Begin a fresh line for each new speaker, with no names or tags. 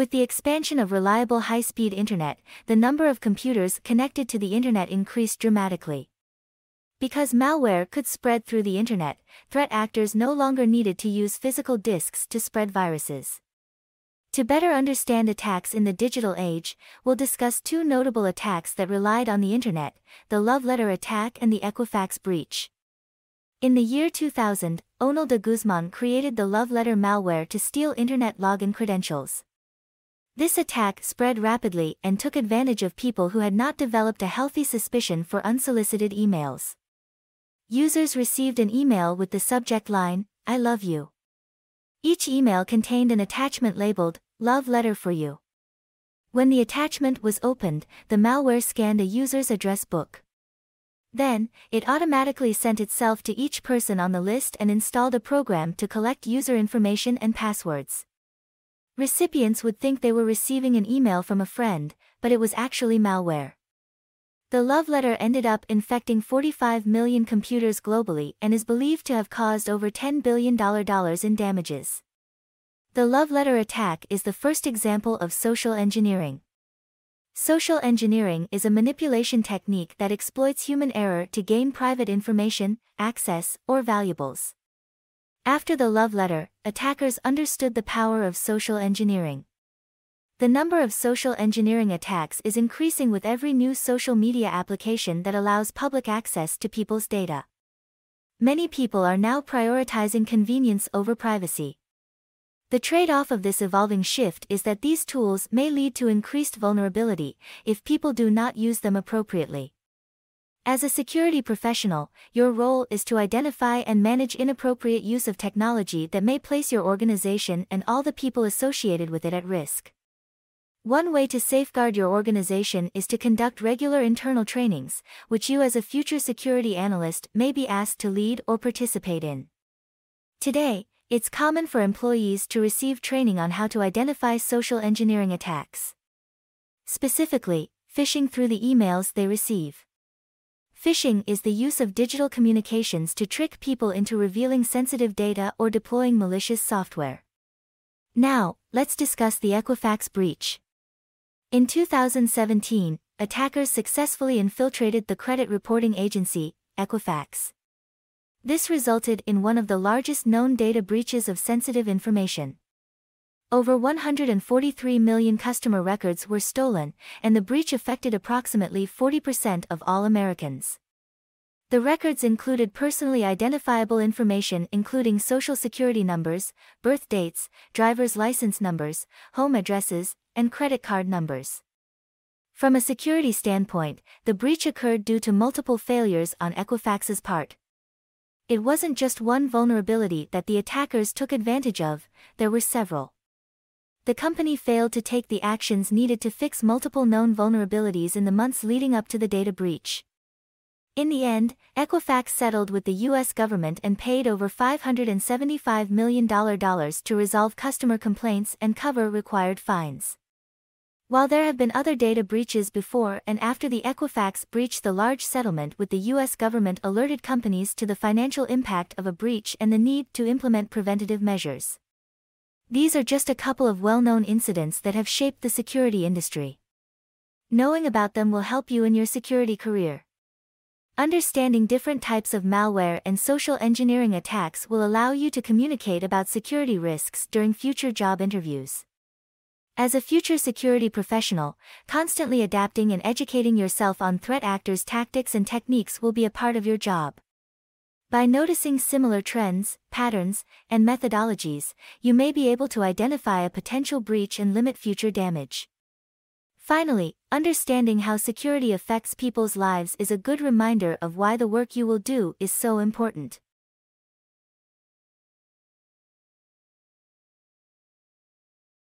With the expansion of reliable high-speed internet, the number of computers connected to the internet increased dramatically. Because malware could spread through the internet, threat actors no longer needed to use physical disks to spread viruses. To better understand attacks in the digital age, we'll discuss two notable attacks that relied on the internet, the love letter attack and the Equifax breach. In the year 2000, Onel de Guzman created the love letter malware to steal internet login credentials. This attack spread rapidly and took advantage of people who had not developed a healthy suspicion for unsolicited emails. Users received an email with the subject line, I love you. Each email contained an attachment labeled, Love Letter for You. When the attachment was opened, the malware scanned a user's address book. Then, it automatically sent itself to each person on the list and installed a program to collect user information and passwords. Recipients would think they were receiving an email from a friend, but it was actually malware. The love letter ended up infecting 45 million computers globally and is believed to have caused over $10 billion in damages. The love letter attack is the first example of social engineering. Social engineering is a manipulation technique that exploits human error to gain private information, access, or valuables. After the love letter, attackers understood the power of social engineering. The number of social engineering attacks is increasing with every new social media application that allows public access to people's data. Many people are now prioritizing convenience over privacy. The trade-off of this evolving shift is that these tools may lead to increased vulnerability if people do not use them appropriately. As a security professional, your role is to identify and manage inappropriate use of technology that may place your organization and all the people associated with it at risk. One way to safeguard your organization is to conduct regular internal trainings, which you as a future security analyst may be asked to lead or participate in. Today, it's common for employees to receive training on how to identify social engineering attacks. Specifically, phishing through the emails they receive. Phishing is the use of digital communications to trick people into revealing sensitive data or deploying malicious software. Now, let's discuss the Equifax breach. In 2017, attackers successfully infiltrated the credit reporting agency, Equifax. This resulted in one of the largest known data breaches of sensitive information. Over 143 million customer records were stolen, and the breach affected approximately 40% of all Americans. The records included personally identifiable information including social security numbers, birth dates, driver's license numbers, home addresses, and credit card numbers. From a security standpoint, the breach occurred due to multiple failures on Equifax's part. It wasn't just one vulnerability that the attackers took advantage of, there were several. The company failed to take the actions needed to fix multiple known vulnerabilities in the months leading up to the data breach. In the end, Equifax settled with the U.S. government and paid over $575 million to resolve customer complaints and cover required fines. While there have been other data breaches before and after the Equifax breach the large settlement with the U.S. government alerted companies to the financial impact of a breach and the need to implement preventative measures. These are just a couple of well-known incidents that have shaped the security industry. Knowing about them will help you in your security career. Understanding different types of malware and social engineering attacks will allow you to communicate about security risks during future job interviews. As a future security professional, constantly adapting and educating yourself on threat actors' tactics and techniques will be a part of your job. By noticing similar trends, patterns, and methodologies, you may be able to identify a potential breach and limit future damage. Finally, understanding how security affects people's lives is a good reminder of why the work you will do is so important.